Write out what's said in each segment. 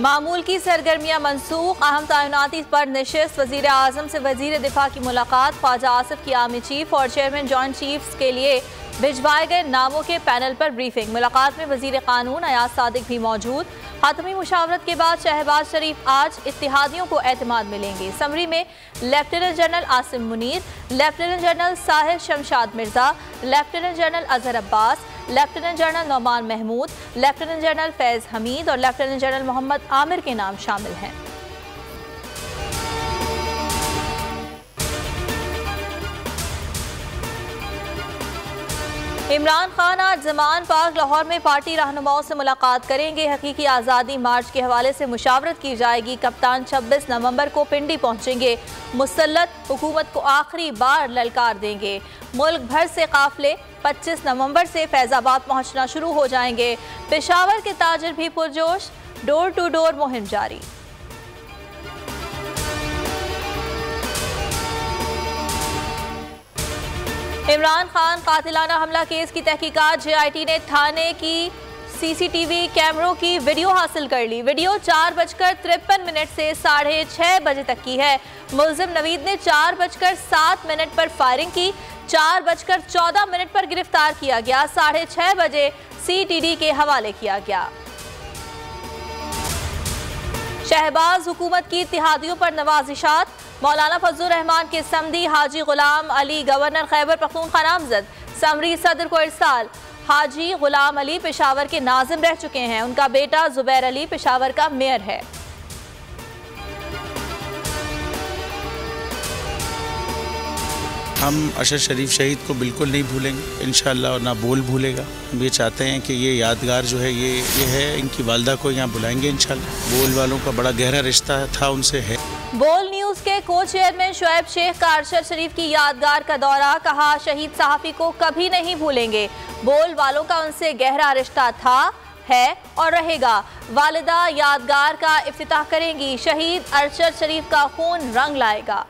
मामूल की सरगर्मियाँ मनसूख। अहम तैनाती पर नशस्त वज़ीर अजम से वज़ीर दिफा की मुलाकात। ख्वाजा आसफ की आर्मी चीफ और चेयरमैन जॉइंट चीफ्स के लिए भिजवाए गए नामों के पैनल पर ब्रीफिंग। मुलाकात में वज़ीर कानून अयाज सादिक भी मौजूद। हतमी मुशावरत के बाद शहबाज शरीफ आज इतिहादियों को एतमाद मिलेंगे। समरी में lieutenant general Asim Munir, lieutenant general Sahir Shamshad Mirza, lieutenant general Azhar Abbas lieutenant general Nauman Mahmood, lieutenant general Faiz Hameed और लेफ्टिनेंट जनरल मोहम्मद आमिर के नाम शामिल हैं। इमरान खान आज जमान पार्क लाहौर में पार्टी रहनुमाओं से मुलाकात करेंगे। हकीकी आज़ादी मार्च के हवाले से मुशावरत की जाएगी। कप्तान 26 नवंबर को पिंडी पहुँचेंगे। मुसलत हुकूमत को आखिरी बार ललकार देंगे। मुल्क भर से काफले 25 नवंबर से फैज़ाबाद पहुँचना शुरू हो जाएँगे। पेशावर के ताजर भी पुरजोश। डोर टू डोर मुहिम जारी। इमरान खान कातिलाना हमला केस की तहकीकात, जेआईटी ने थाने की सीसीटीवी कैमरों की वीडियो हासिल कर ली। वीडियो चार बजकर तिरपन मिनट से साढ़े छः बजे तक की है। मुलजिम नवीद ने चार बजकर सात मिनट पर फायरिंग की। चार बजकर चौदह मिनट पर गिरफ़्तार किया गया। साढ़े छः बजे सीटीडी के हवाले किया गया। शहबाज हुकूमत की इतिहादियों पर नवाजिशात। मौलाना फजल रहमान के समदी हाजी गुलाम अली गवर्नर खैबर खान नामजद समरी सदर को इरसाल। हाजी गुलाम अली पेशावर के नाजिम रह चुके हैं। उनका बेटा जुबैर अली पेशावर का मेयर है। हम अशर शरीफ शहीद को बिल्कुल नहीं भूलेंगे इन और ना बोल भूलेगा। हम ये चाहते हैं कि ये यादगार जो है, ये ये है, इनकी वालदा को यहाँ बुलाएँगे इन बोल वालों का बड़ा गहरा रिश्ता था, उनसे है। बोल न्यूज़ के को चेयरमैन शुएब शेख का अरशद शरीफ की यादगार का दौरा, कहा, शहीद सहाफ़ी को कभी नहीं भूलेंगे। बोल वालों का उनसे गहरा रिश्ता था, है, और रहेगा। वालदा यादगार का इफ्तिताह करेंगी, शहीद अरशद शरीफ का खून रंग लाएगा।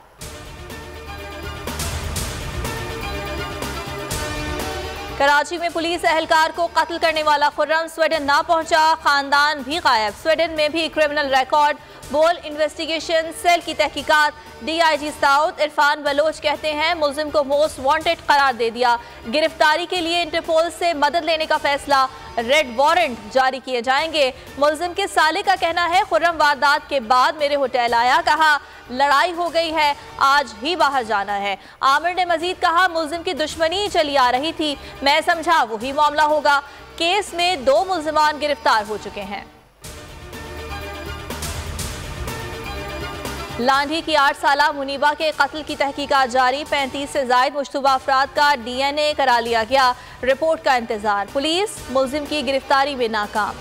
कराची में पुलिस एहलकार को कत्ल करने वाला खुर्रम स्वीडन ना पहुँचा, खानदान भी गायब। स्वीडन में भी क्रिमिनल रिकॉर्ड बोल इन्वेस्टिगेशन सेल की तहकीकात। डीआईजी साउथ इरफान बलोच कहते हैं मुलिम को मोस्ट वांटेड करार दे दिया। गिरफ्तारी के लिए इंटरपोल से मदद लेने का फैसला। रेड वारंट जारी किए जाएँगे। मुलिम के साले का कहना है, खुर्रम वारदात के बाद मेरे होटल आया। कहा, लड़ाई हो गई है, आज ही बाहर जाना है। आमिर ने मजीद कहा मुलिम की दुश्मनी चली आ रही थी। मैं समझा, वही मामला होगा। केस में दो मुलजमान गिरफ़्तार हो चुके हैं। लांढी की आठ साल मुनीबा के कत्ल की तहकीकात जारी, पैंतीस से जायद मुशतबा अफराद का डीएनए करा लिया गया। रिपोर्ट का इंतज़ार, पुलिस मुलिम की गिरफ्तारी में नाकाम।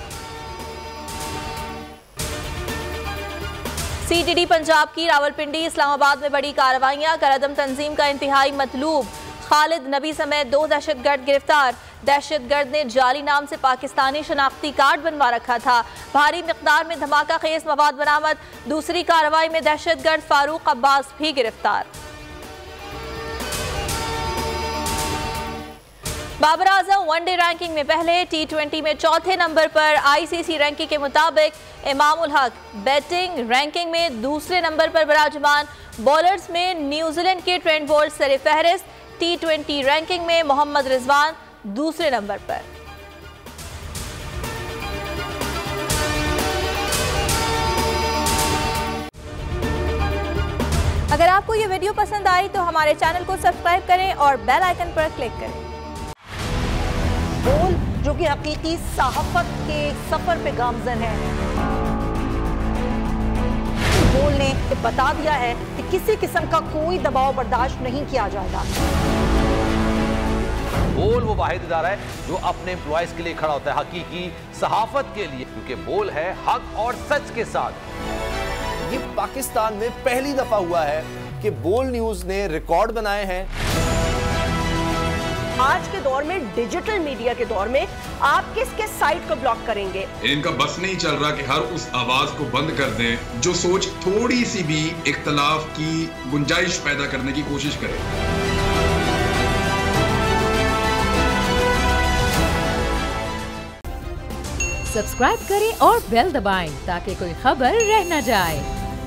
सीटीडी पंजाब की रावलपिंडी इस्लामाबाद में बड़ी कार्रवाइयाँ करदम तंजीम का इंतहाई मतलूब। खालिद नबी समेत दो दहशतगर्द गिरफ़्तार। दहशतगर्द ने जाली नाम से पाकिस्तानी शनाख्ती कार्ड बनवा रखा था। भारी मकदार में धमाका खेज मवाद बरामद। दूसरी कार्रवाई में दहशतगर्द फारूक अब्बास भी गिरफ़्तार। बाबर आज़म वनडे रैंकिंग में पहले टी ट्वेंटी में चौथे नंबर पर। आईसीसी रैंकिंग के मुताबिक इमामुल हक बैटिंग रैंकिंग में दूसरे नंबर पर बराजमान बॉलर्स में न्यूजीलैंड के ट्रेंड बोल्ट सर फहरिस्त। टी रैंकिंग में मोहम्मद रिजवान दूसरे नंबर पर। अगर आपको ये वीडियो पसंद आई तो हमारे चैनल को सब्सक्राइब करें और बेल आइकन पर क्लिक करें। बोल, जो कि हकीकी सहाफत के सफ़र पे गामजन है। बोल ने बता दिया है कि किसी किस्म का कोई दबाव बर्दाश्त नहीं किया जाएगा। बोल वो वाहिद इदारा है जो अपने एम्प्लॉयज़ के लिए खड़ा होता है, हकीकी सहाफत के लिए, क्योंकि बोल है हक और सच के साथ। ये पाकिस्तान में पहली दफ़ा हुआ है कि बोल न्यूज़ ने रिकॉर्ड बनाए हैं। आज के दौर में डिजिटल मीडिया के दौर में आप किस किस साइट को ब्लॉक करेंगे? इनका बस नहीं चल रहा कि हर उस आवाज़ को बंद कर दें जो सोच थोड़ी सी भी इख्तलाफ की गुंजाइश पैदा करने की कोशिश करे। सब्सक्राइब करें और बेल दबाएँ ताकि कोई खबर रह न जाए।